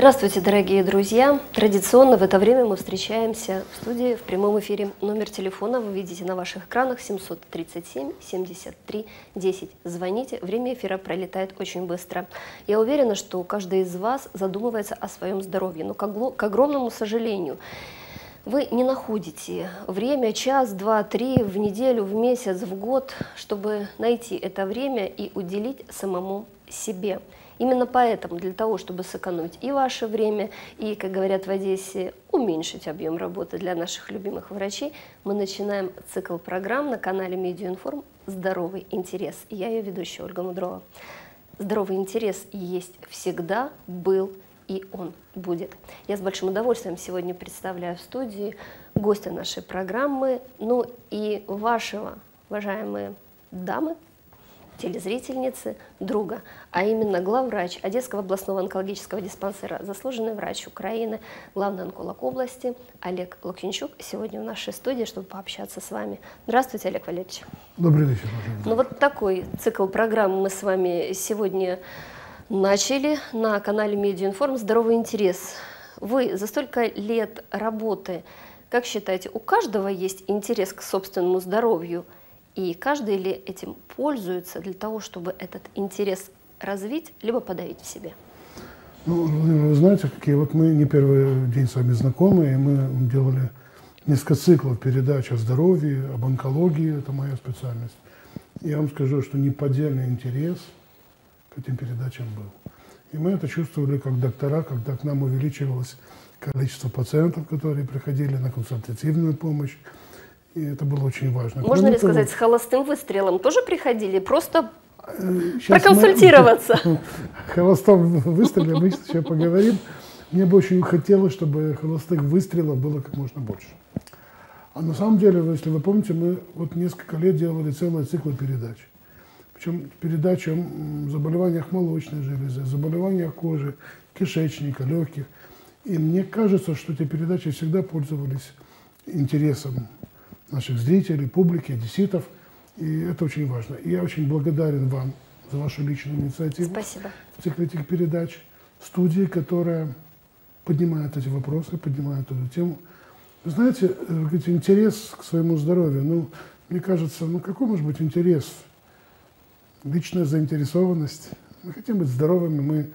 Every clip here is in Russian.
Здравствуйте, дорогие друзья! Традиционно в это время мы встречаемся в студии в прямом эфире. Номер телефона вы видите на ваших экранах 737 73 10. Звоните, время эфира пролетает очень быстро. Я уверена, что каждый из вас задумывается о своем здоровье, но к огромному сожалению, вы не находите время, час, два, три, в неделю, в месяц, в год, чтобы найти это время и уделить самому себе. Именно поэтому, для того, чтобы сэкономить и ваше время, и, как говорят в Одессе, уменьшить объем работы для наших любимых врачей, мы начинаем цикл программ на канале Медиаинформ «Здоровый интерес». я ее ведущая Ольга Мудрова. Здоровый интерес есть всегда, был и он будет. Я с большим удовольствием сегодня представляю в студии гостя нашей программы, ну и вашего, уважаемые дамы, телезрительницы, друга, а именно главврач Одесского областного онкологического диспансера, заслуженный врач Украины, главный онколог области Олег Лукинчук сегодня в нашей студии, чтобы пообщаться с вами. Здравствуйте, Олег Валерьевич. Добрый вечер. Ну вот такой цикл программ мы с вами сегодня начали на канале Медиаинформ «Здоровый интерес». Вы за столько лет работы, как считаете, у каждого есть интерес к собственному здоровью – и каждый ли этим пользуется для того, чтобы этот интерес развить, либо подавить в себе? Ну, вы знаете, какие вот мы не первый день с вами знакомы, и мы делали несколько циклов передач о здоровье, об онкологии, это моя специальность. Я вам скажу, что неподдельный интерес к этим передачам был. И мы это чувствовали как доктора, когда к нам увеличивалось количество пациентов, которые приходили на консультативную помощь, и это было очень важно. Можно Кроме ли того, сказать, с холостым выстрелом тоже приходили? Просто Сейчас проконсультироваться. Мы, холостом выстреле мы сейчас поговорим. Мне бы очень хотелось, чтобы холостых выстрелов было как можно больше. А на самом деле, если вы помните, мы вот несколько лет делали целый цикл передач. Причем передачи о заболеваниях молочной железы, заболеваниях кожи, кишечника, легких. И мне кажется, что эти передачи всегда пользовались интересом наших зрителей, публики, одесситов. И это очень важно. И я очень благодарен вам за вашу личную инициативу. Спасибо. В цикле этих передач. Студии, которая поднимает эти вопросы, поднимает эту тему. Вы знаете, э, вы говорите, интерес к своему здоровью. Ну, мне кажется, ну какой может быть интерес? Личная заинтересованность. Мы хотим быть здоровыми, мы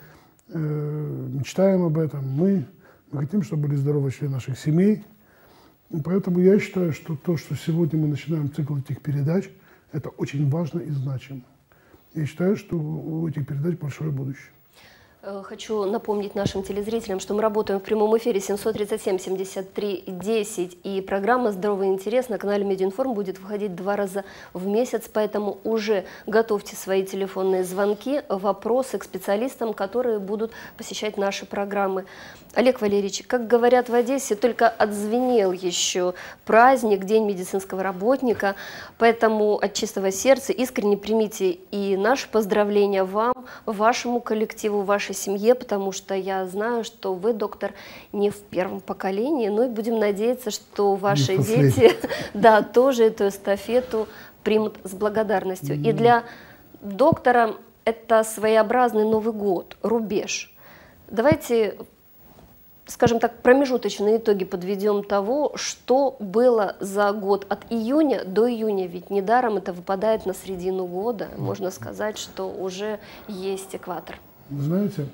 э, мечтаем об этом. Мы, мы хотим, чтобы были здоровы члены наших семей – Поэтому я считаю, что то, что сегодня мы начинаем цикл этих передач, это очень важно и значимо. Я считаю, что у этих передач большое будущее. Э, хочу напомнить нашим телезрителям, что мы работаем в прямом эфире 737-73-10, и программа «Здоровый интерес» на канале Медиинформ будет выходить два раза в месяц, поэтому уже готовьте свои телефонные звонки, вопросы к специалистам, которые будут посещать наши программы. Олег Валерьевич, как говорят в Одессе, только отзвенел еще праздник, День медицинского работника, поэтому от чистого сердца искренне примите и наши поздравления вам, вашему коллективу, вашей семье, потому что я знаю, что вы, доктор, не в первом поколении, ну и будем надеяться, что ваши дети да, тоже эту эстафету примут с благодарностью. И для доктора это своеобразный Новый год, рубеж. Давайте скажем так, промежуточные итоги подведем того, что было за год от июня до июня, ведь недаром это выпадает на середину года, можно сказать, что уже есть экватор. Знаете,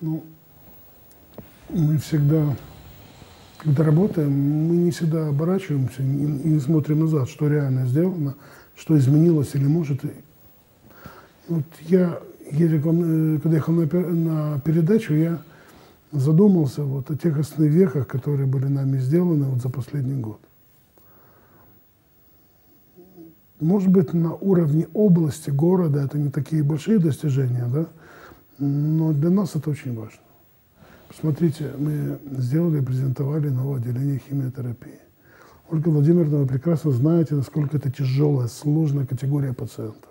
ну, мы всегда, когда работаем, мы не всегда оборачиваемся и не смотрим назад, что реально сделано, что изменилось или может. Вот я, э, когда ехал на, на передачу, я задумался вот о тех основных вехах, которые были нами сделаны вот за последний год. Может быть, на уровне области, города это не такие большие достижения, да, но для нас это очень важно. Посмотрите, мы сделали, презентовали новое отделение химиотерапии. Ольга Владимировна, вы прекрасно знаете, насколько это тяжелая, сложная категория пациентов.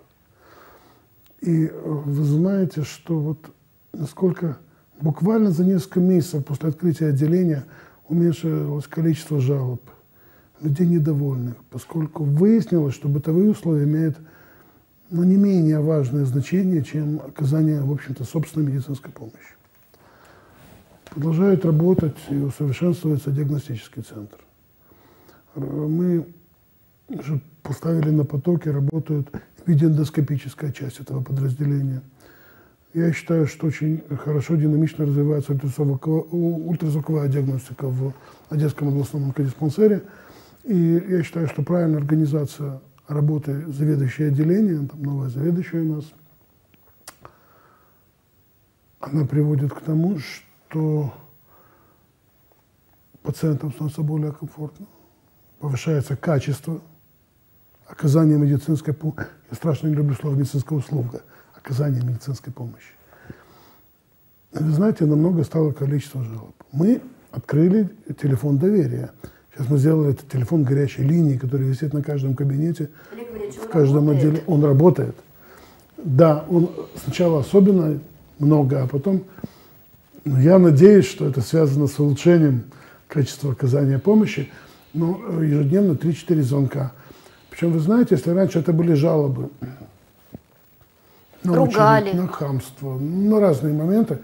И вы знаете, что вот насколько буквально за несколько месяцев после открытия отделения уменьшилось количество жалоб – людей недовольных, поскольку выяснилось, что бытовые условия имеют но не менее важное значение, чем оказание, в общем-то, собственной медицинской помощи. Продолжает работать и усовершенствуется диагностический центр. Мы уже поставили на потоке, работают видеоэндоскопическая часть этого подразделения. Я считаю, что очень хорошо, динамично развивается ультразвуковая, ультразвуковая диагностика в Одесском областном онкодиспансере. И я считаю, что правильная организация работы заведующей отделением, там новая заведующая у нас, она приводит к тому, что пациентам становится более комфортно, повышается качество оказания медицинской помощи. Я страшно не люблю слово медицинская услуга, оказание медицинской помощи. Вы знаете, намного стало количество жалоб. Мы открыли телефон доверия. Сейчас мы сделали этот телефон горячей линии, который висит на каждом кабинете, в каждом работает. отделе. Он работает. Да, он сначала особенно много, а потом ну, я надеюсь, что это связано с улучшением качества оказания помощи. Но ну, ежедневно 3-4 звонка. Причем, вы знаете, если раньше это были жалобы на Ругали. очередь, на хамство, на разные моменты,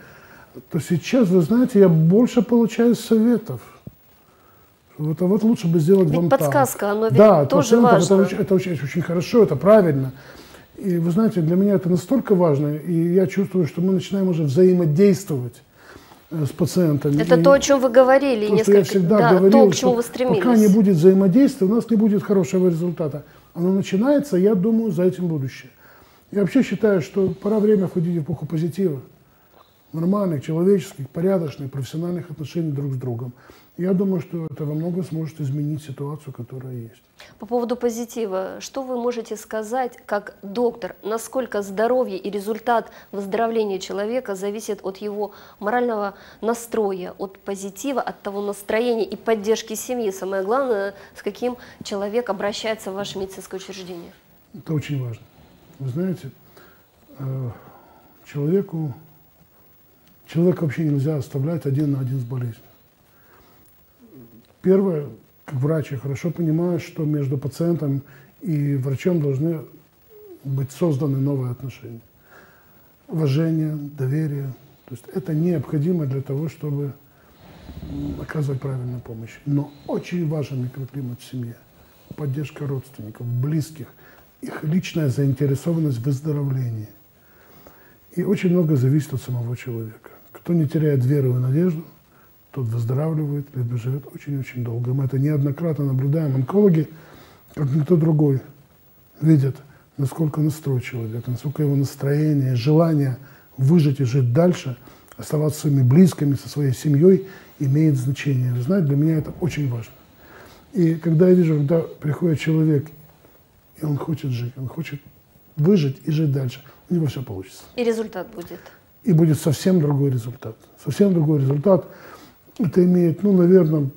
то сейчас, вы знаете, я больше получаю советов – вот, а вот лучше бы сделать ведь вам подсказка, так. оно ведь да, тоже важно. Это, это очень, очень хорошо, это правильно. И вы знаете, для меня это настолько важно, и я чувствую, что мы начинаем уже взаимодействовать э, с пациентами. Это и то, о чем вы говорили то, несколько, я всегда да, говорил, то, к чему вы стремились. Пока не будет взаимодействия, у нас не будет хорошего результата. Оно начинается, я думаю, за этим будущее. Я вообще считаю, что пора время входить в эпоху позитива. Нормальных, человеческих, порядочных, профессиональных отношений друг с другом. Я думаю, что это во многом сможет изменить ситуацию, которая есть. По поводу позитива, что вы можете сказать как доктор, насколько здоровье и результат выздоровления человека зависит от его морального настроя, от позитива, от того настроения и поддержки семьи? Самое главное, с каким человек обращается в ваше медицинское учреждение? Это очень важно. Вы знаете, э, человеку, человека вообще нельзя оставлять один на один с болезнью. Первое, как врач, я хорошо понимаю, что между пациентом и врачом должны быть созданы новые отношения. Уважение, доверие. То есть это необходимо для того, чтобы оказывать правильную помощь. Но очень важен микроклимат в семье. Поддержка родственников, близких, их личная заинтересованность в выздоровлении. И очень много зависит от самого человека. Кто не теряет веру и надежду – тот выздоравливает, либо живет очень-очень долго. Мы это неоднократно наблюдаем. Онкологи, как никто другой, видят, насколько настрой человека, насколько его настроение, желание выжить и жить дальше, оставаться своими близкими, со своей семьей, имеет значение. Вы знаете, для меня это очень важно. И когда я вижу, когда приходит человек, и он хочет жить, он хочет выжить и жить дальше, у него все получится. И результат будет. И будет совсем другой результат. Совсем другой результат это имеет, ну, наверное,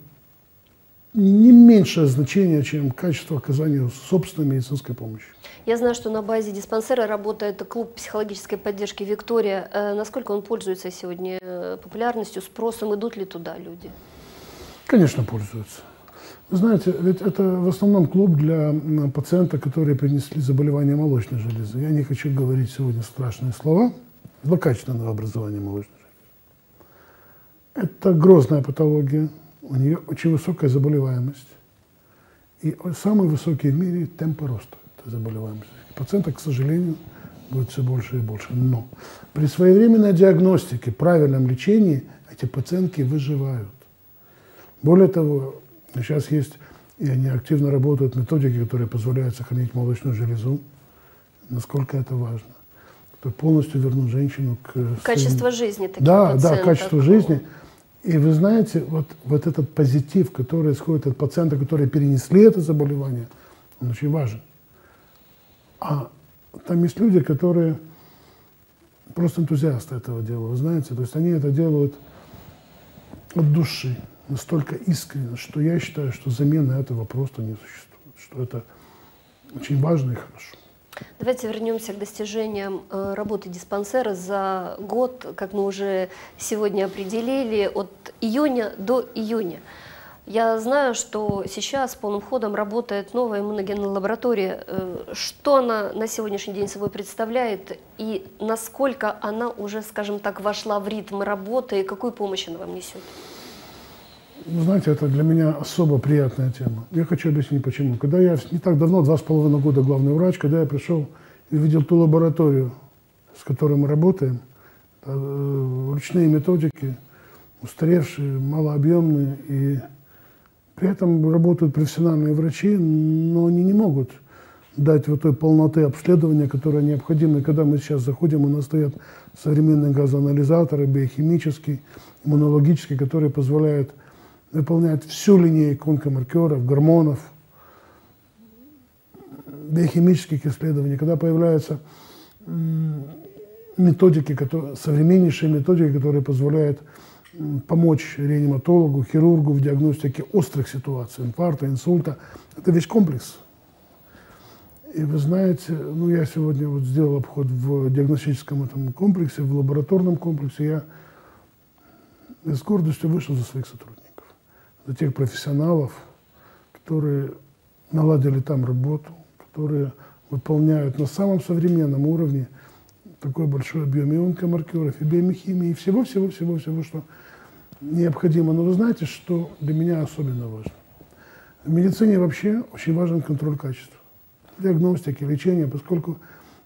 не меньшее значение, чем качество оказания собственной медицинской помощи. Я знаю, что на базе диспансера работает клуб психологической поддержки «Виктория». Э, насколько он пользуется сегодня э, популярностью, спросом? Идут ли туда люди? Конечно, пользуются. Вы знаете, ведь это в основном клуб для пациентов, которые принесли заболевание молочной железы. Я не хочу говорить сегодня страшные слова. Злокачественного образования молочной это грозная патология, у нее очень высокая заболеваемость. И самый высокий в мире темпы роста этой заболеваемости. Пациентов, к сожалению, будет все больше и больше. Но при своевременной диагностике, правильном лечении эти пациентки выживают. Более того, сейчас есть, и они активно работают, методики, которые позволяют сохранить молочную железу. Насколько это важно. Полностью вернуть женщину к... Качество своим... жизни таких Да, пациентов. да, качество жизни. И вы знаете, вот, вот этот позитив, который исходит от пациента, которые перенесли это заболевание, он очень важен. А там есть люди, которые просто энтузиасты этого дела, вы знаете, то есть они это делают от души, настолько искренне, что я считаю, что замены этого просто не существует, что это очень важно и хорошо. Давайте вернемся к достижениям э, работы диспансера за год, как мы уже сегодня определили, от июня до июня. Я знаю, что сейчас полным ходом работает новая иммуногенная лаборатория. Э, что она на сегодняшний день собой представляет и насколько она уже, скажем так, вошла в ритм работы и какую помощь она вам несет? Знаете, это для меня особо приятная тема. Я хочу объяснить, почему. Когда я не так давно, два с половиной года главный врач, когда я пришел и видел ту лабораторию, с которой мы работаем, э, ручные методики, устаревшие, малообъемные и при этом работают профессиональные врачи, но они не могут дать вот той полноты обследования, которая необходима. И когда мы сейчас заходим, у нас стоят современные газоанализаторы, биохимические, иммунологические, которые позволяют выполнять всю линейку онкомаркеров, гормонов, биохимических исследований. Когда появляются методики, которые, современнейшие методики, которые позволяют помочь реаниматологу, хирургу в диагностике острых ситуаций, инфаркта, инсульта. Это весь комплекс. И вы знаете, ну я сегодня вот сделал обход в диагностическом этом комплексе, в лабораторном комплексе. Я с гордостью вышел за своих сотрудников, за тех профессионалов, которые наладили там работу, которые выполняют на самом современном уровне такой большой объем и и биомехимии, и всего-всего-всего-всего, что необходимо. Но вы знаете, что для меня особенно важно? В медицине вообще очень важен контроль качества. Диагностики, лечения, поскольку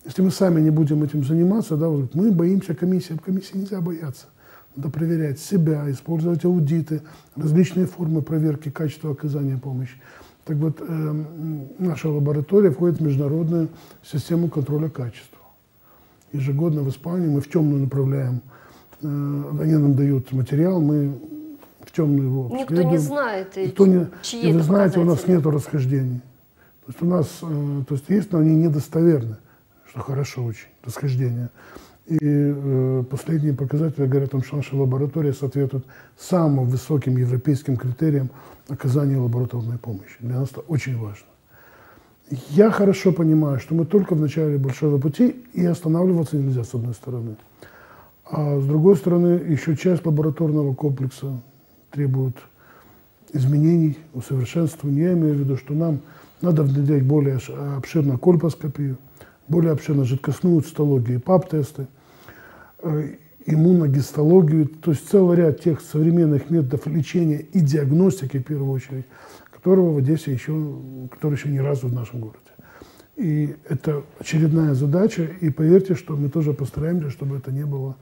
если мы сами не будем этим заниматься, да, вот мы боимся комиссии, в комиссии нельзя бояться. Надо проверять себя, использовать аудиты, различные формы проверки качества оказания помощи. Так вот, э, наша лаборатория входит в международную систему контроля качества ежегодно в Испании мы в темную направляем. Э, они нам дают материал, мы в темную его Никто не знает, Никто не, чьи и вы знаете, у нас нет расхождений. То есть у нас, э, то есть есть, но они недостоверны, что хорошо очень, расхождения. И э, последние показатели говорят о том, что наша лаборатория соответствует самым высоким европейским критериям оказания лабораторной помощи. Для нас это очень важно. Я хорошо понимаю, что мы только в начале большого пути, и останавливаться нельзя, с одной стороны. А с другой стороны, еще часть лабораторного комплекса требует изменений, усовершенствования. Я имею в виду, что нам надо внедрять более обширно кольпоскопию, более обширно жидкостную цитологию, ПАП-тесты, э, иммуногистологию, то есть целый ряд тех современных методов лечения и диагностики, в первую очередь, которого в Одессе еще, который еще ни разу в нашем городе. И это очередная задача, и поверьте, что мы тоже постараемся, чтобы это не было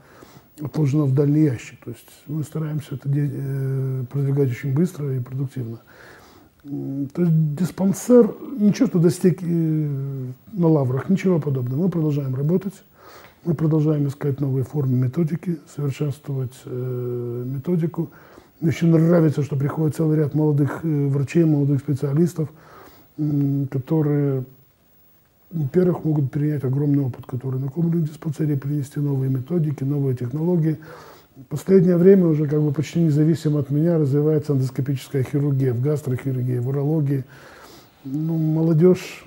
отложено в дальний ящик. То есть мы стараемся это э, продвигать очень быстро и продуктивно. То есть диспансер, ничего, что достиг э, на лаврах, ничего подобного. Мы продолжаем работать, мы продолжаем искать новые формы методики, совершенствовать э, методику. Мне очень нравится, что приходит целый ряд молодых э, врачей, молодых специалистов, которые, во-первых, могут перенять огромный опыт, который накоплен в диспансере, принести новые методики, новые технологии. В последнее время уже как бы почти независимо от меня развивается эндоскопическая хирургия, в гастрохирургии, в урологии. Ну, молодежь,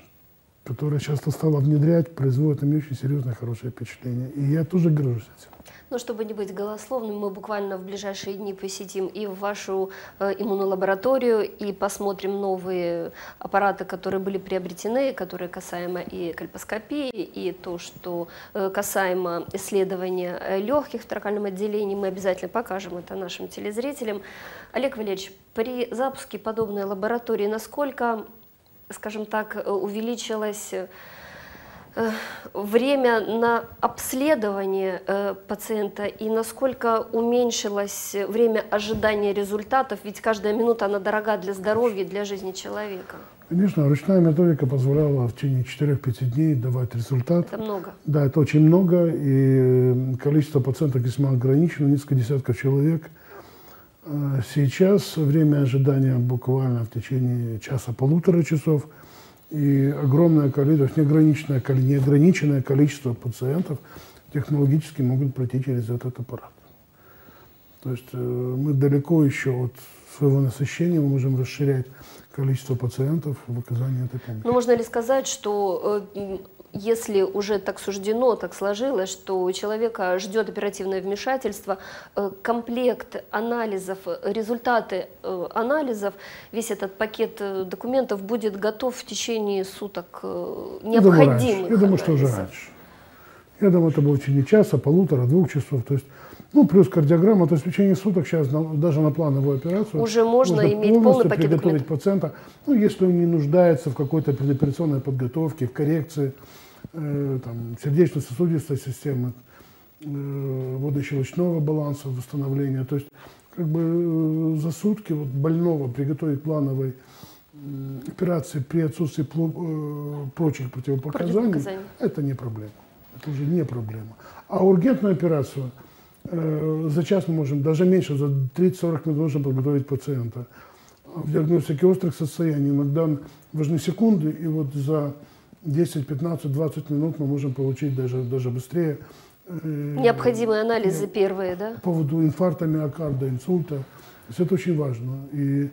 которая часто стала внедрять, производит на очень серьезное хорошее впечатление. И я тоже горжусь этим. Но чтобы не быть голословным, мы буквально в ближайшие дни посетим и вашу э, иммунолабораторию, и посмотрим новые аппараты, которые были приобретены, которые касаемо и кальпоскопии, и то, что э, касаемо исследования э, легких в тракальном отделении. Мы обязательно покажем это нашим телезрителям. Олег Валерьевич, при запуске подобной лаборатории насколько, скажем так, увеличилась Э, время на обследование э, пациента и насколько уменьшилось время ожидания результатов, ведь каждая минута, она дорога для здоровья, для жизни человека. Конечно, ручная методика позволяла в течение 4-5 дней давать результат. Это много. Да, это очень много, и количество пациентов весьма ограничено, несколько десятков человек. Э, сейчас время ожидания буквально в течение часа-полутора часов – и огромное количество, неограниченное, количество пациентов технологически могут пройти через этот аппарат. То есть э, мы далеко еще от своего насыщения, мы можем расширять количество пациентов в оказании этой помощи. Но можно ли сказать, что э, если уже так суждено, так сложилось, что у человека ждет оперативное вмешательство, э, комплект анализов, результаты э, анализов, весь этот пакет э, документов будет готов в течение суток необходимых Я думаю, Я думаю что уже раньше. Я думаю, это будет в течение часа, полутора, двух часов. То есть ну, плюс кардиограмма, то есть в течение суток сейчас на, даже на плановую операцию уже можно, можно иметь полностью пакет приготовить пациента, ну, если он не нуждается в какой-то предоперационной подготовке, в коррекции э, там, сердечно-сосудистой системы, э, водно-щелочного баланса, восстановления. То есть как бы э, за сутки вот больного приготовить плановой э, операции при отсутствии э, прочих противопоказаний, это не проблема. Это уже не проблема. А ургентную операцию – за час мы можем, даже меньше, за 30-40 минут можем подготовить пациента. В диагностике острых состояний иногда важны секунды, и вот за 10, 15, 20 минут мы можем получить даже, даже быстрее. Э, Необходимые анализы э, первые, да? По поводу инфаркта миокарда, инсульта. То есть это очень важно. И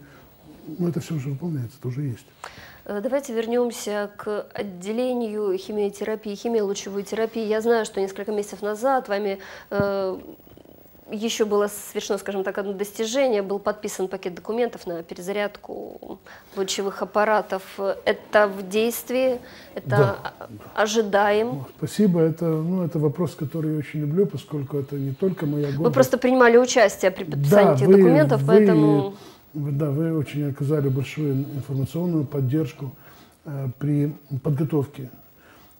ну, это все уже выполняется, это уже есть. Давайте вернемся к отделению химиотерапии, химиолучевой терапии. Я знаю, что несколько месяцев назад вами э, еще было совершено, скажем так, одно достижение, был подписан пакет документов на перезарядку лучевых аппаратов. Это в действии, это да. ожидаем. Спасибо, это, ну, это вопрос, который я очень люблю, поскольку это не только моя гордость. Вы просто принимали участие при подписании да, этих вы, документов, вы, поэтому... Вы, да, вы очень оказали большую информационную поддержку э, при подготовке.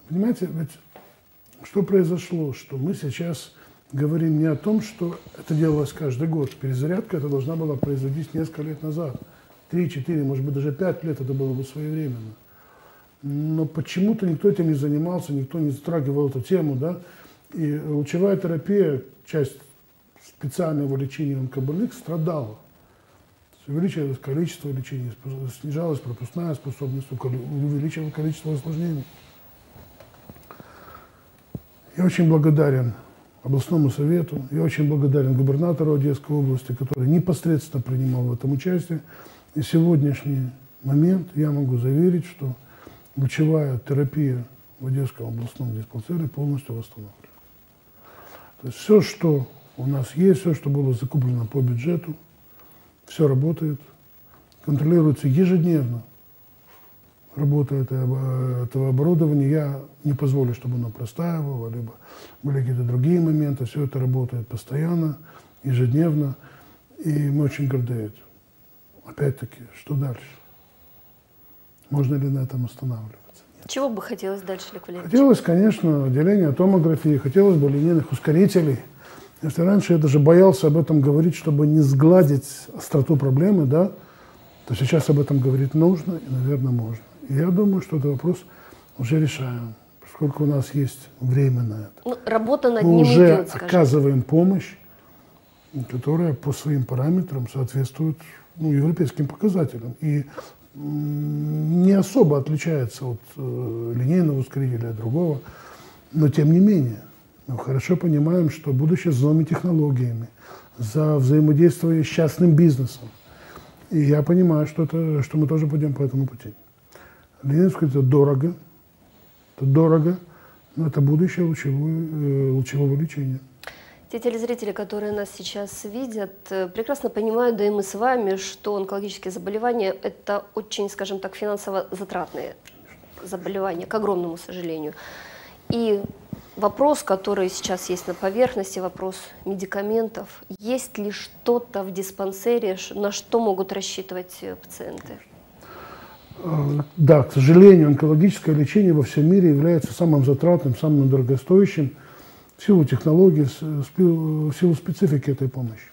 Понимаете, ведь что произошло, что мы сейчас говорим не о том, что это делалось каждый год. Перезарядка это должна была произойти несколько лет назад. Три, четыре, может быть, даже пять лет это было бы своевременно. Но почему-то никто этим не занимался, никто не затрагивал эту тему, да. И лучевая терапия, часть специального лечения онкобольных, страдала. Увеличивалось количество лечения, снижалась пропускная способность, увеличивалось количество осложнений. Я очень благодарен областному совету. Я очень благодарен губернатору Одесской области, который непосредственно принимал в этом участие. И сегодняшний момент я могу заверить, что лучевая терапия в Одесском областном диспансере полностью восстановлена. То есть все, что у нас есть, все, что было закуплено по бюджету, все работает, контролируется ежедневно работа этого, этого оборудования. Я не позволю, чтобы оно простаивало, либо были какие-то другие моменты. Все это работает постоянно, ежедневно, и мы очень горды этим. Опять-таки, что дальше? Можно ли на этом останавливаться? Нет. Чего бы хотелось дальше, Лев Валерьевич? Хотелось, конечно, отделение томографии, хотелось бы линейных ускорителей. Если раньше я даже боялся об этом говорить, чтобы не сгладить остроту проблемы, да, то сейчас об этом говорить нужно и, наверное, можно. Я думаю, что этот вопрос уже решаем, поскольку у нас есть время на это. Ну, работа над Мы ним уже идет, оказываем помощь, которая по своим параметрам соответствует ну, европейским показателям. И не особо отличается от э, линейного ускорителя другого, но тем не менее мы хорошо понимаем, что будучи с новыми технологиями, за взаимодействие с частным бизнесом, и я понимаю, что, это, что мы тоже пойдем по этому пути. Ленинскую это дорого, это дорого, но это будущее лучевое, э, лучевого лечения. Те телезрители, которые нас сейчас видят, э, прекрасно понимают, да и мы с вами, что онкологические заболевания – это очень, скажем так, финансово затратные заболевания, к огромному сожалению. И вопрос, который сейчас есть на поверхности, вопрос медикаментов. Есть ли что-то в диспансере, на что могут рассчитывать э, пациенты? Э, да, к сожалению, онкологическое лечение во всем мире является самым затратным, самым дорогостоящим в силу технологий, в силу специфики этой помощи.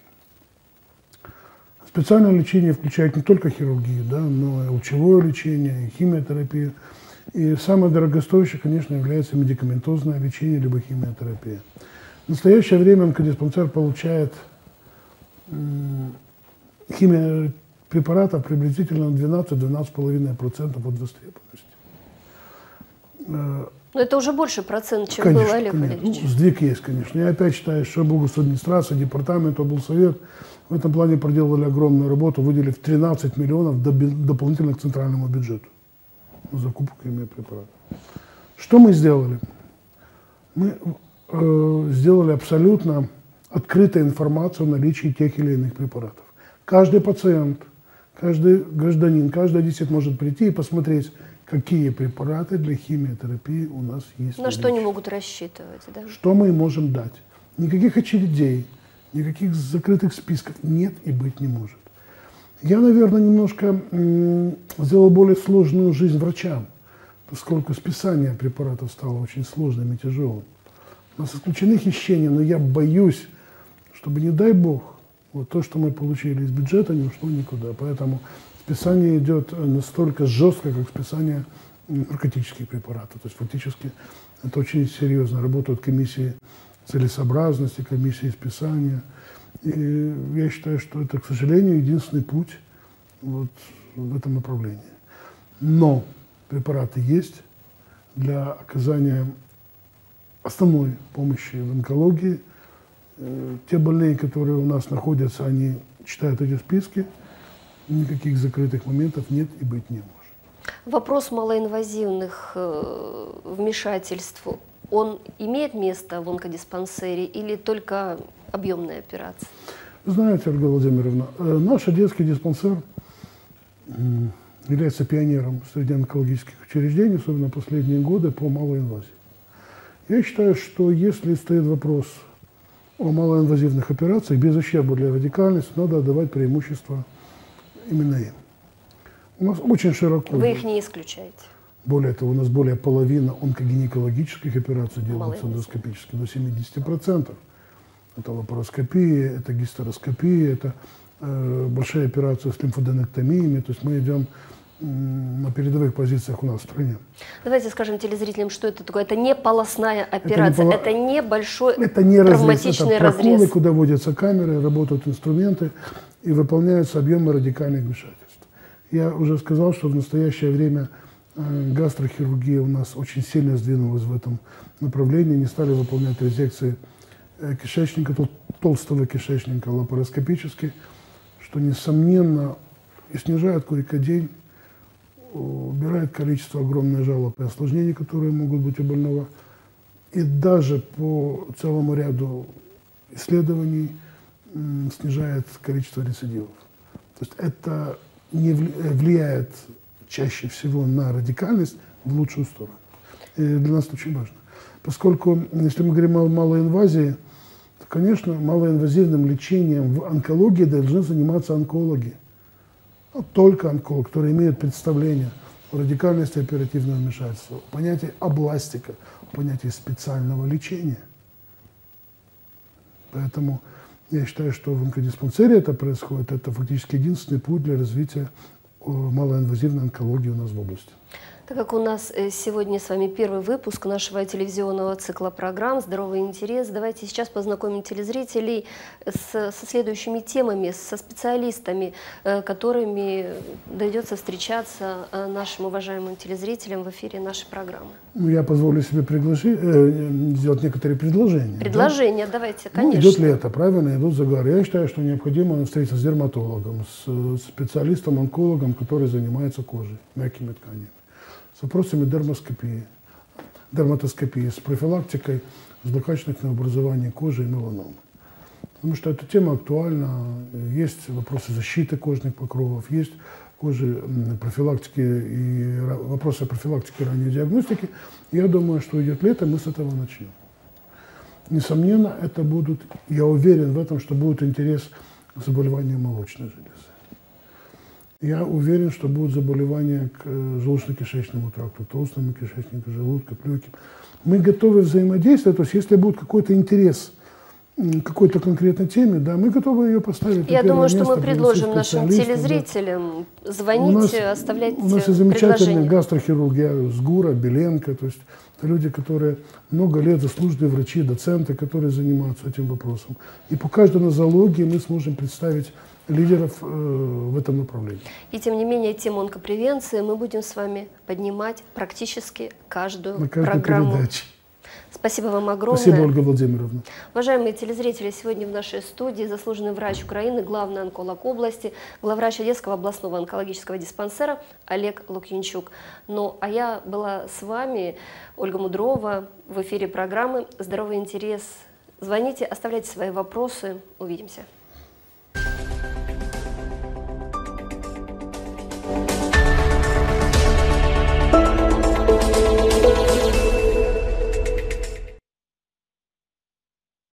Специальное лечение включает не только хирургию, да, но и лучевое лечение, и химиотерапию. И самое дорогостоящее, конечно, является медикаментозное лечение либо химиотерапия. В настоящее время онкодиспансер получает химио, препаратов приблизительно 12-12,5% от востребованности. Но это уже больше процент, чем конечно, было, Олег конечно. Ну, сдвиг есть, конечно. Я опять считаю, что администрация, департамент, облсовет в этом плане проделали огромную работу, выделив 13 миллионов дополнительно к центральному бюджету на закупку препаратов. Что мы сделали? Мы э, сделали абсолютно открытую информацию о наличии тех или иных препаратов. Каждый пациент, каждый гражданин, каждый одессит может прийти и посмотреть, какие препараты для химиотерапии у нас есть. На что они могут рассчитывать, да? Что мы им можем дать. Никаких очередей, никаких закрытых списков нет и быть не может. Я, наверное, немножко сделал более сложную жизнь врачам, поскольку списание препаратов стало очень сложным и тяжелым. У нас исключены хищения, но я боюсь, чтобы, не дай бог, вот то, что мы получили из бюджета, не ушло никуда. Поэтому списание идет настолько жестко, как списание наркотических препаратов. То есть фактически это очень серьезно. Работают комиссии целесообразности, комиссии списания. И я считаю, что это, к сожалению, единственный путь вот в этом направлении. Но препараты есть для оказания основной помощи в онкологии – те больные, которые у нас находятся, они читают эти списки, никаких закрытых моментов нет и быть не может. Вопрос малоинвазивных э, вмешательств, он имеет место в онкодиспансере или только объемная операция? Знаете, Ольга Владимировна, э, наш детский диспансер является пионером среди онкологических учреждений, особенно последние годы, по малой инвазии. Я считаю, что если стоит вопрос о малоинвазивных операциях без ущерба для радикальности надо отдавать преимущество именно им. У нас очень широко. Вы их не исключаете? Более того, у нас более половины онкогинекологических операций делаются эндоскопически, до 70%. Это лапароскопия, это гистероскопия, это э, большая операция с лимфоденектомиями. То есть мы идем на передовых позициях у нас в стране. Давайте скажем телезрителям, что это такое. Это не полостная операция, это не, поло... это большой это не травматичный разрез. Это проколы, куда вводятся камеры, работают инструменты и выполняются объемы радикальных вмешательств. Я уже сказал, что в настоящее время э, гастрохирургия у нас очень сильно сдвинулась в этом направлении. Не стали выполнять резекции э, кишечника, толстого кишечника лапароскопически, что, несомненно, и снижает кое-день убирает количество огромное жалоб и осложнений, которые могут быть у больного. И даже по целому ряду исследований снижает количество рецидивов. То есть это не влияет чаще всего на радикальность в лучшую сторону. И для нас это очень важно. Поскольку, если мы говорим о малой инвазии, то, конечно, малоинвазивным лечением в онкологии должны заниматься онкологи ну, только онколог, который имеет представление о радикальности оперативного вмешательства, понятие областика, понятие специального лечения. Поэтому я считаю, что в онкодиспансере это происходит. Это фактически единственный путь для развития э, малоинвазивной онкологии у нас в области. Так как у нас э, сегодня с вами первый выпуск нашего телевизионного цикла программ «Здоровый интерес», давайте сейчас познакомим телезрителей с, со следующими темами, со специалистами, э, которыми дойдется встречаться э, нашим уважаемым телезрителям в эфире нашей программы. Ну, я позволю себе приглаши, э, сделать некоторые предложения. Предложения, да? давайте, конечно. Ну, идет лето, правильно, идут загары. Я считаю, что необходимо встретиться с дерматологом, с специалистом-онкологом, который занимается кожей, мягкими тканями с вопросами дермоскопии, дерматоскопии, с профилактикой злокачественных образований кожи и меланомы. Потому что эта тема актуальна. Есть вопросы защиты кожных покровов, есть кожи профилактики и вопросы профилактики ранней диагностики. Я думаю, что идет лето, мы с этого начнем. Несомненно, это будут, я уверен в этом, что будет интерес к заболеваниям молочной железы. Я уверен, что будут заболевания к э, желудочно-кишечному тракту, толстому кишечнику, желудка, легким. Мы готовы взаимодействовать, то есть если будет какой-то интерес какой-то конкретной теме, да, мы готовы ее поставить. Я думаю, что мы предложим нашим телезрителям да. звонить, у нас, оставлять У нас и замечательные гастрохирурги, Сгура, Беленко, то есть это люди, которые много лет заслуженные врачи, доценты, которые занимаются этим вопросом. И по каждой нозологии мы сможем представить лидеров э, в этом направлении. И тем не менее тему онкопревенции мы будем с вами поднимать практически каждую На программу. Передаче. Спасибо вам огромное. Спасибо, Ольга Владимировна. Уважаемые телезрители, сегодня в нашей студии заслуженный врач Украины, главный онколог области, главврач Одесского областного онкологического диспансера Олег Лукьянчук. Ну, а я была с вами, Ольга Мудрова, в эфире программы «Здоровый интерес». Звоните, оставляйте свои вопросы. Увидимся.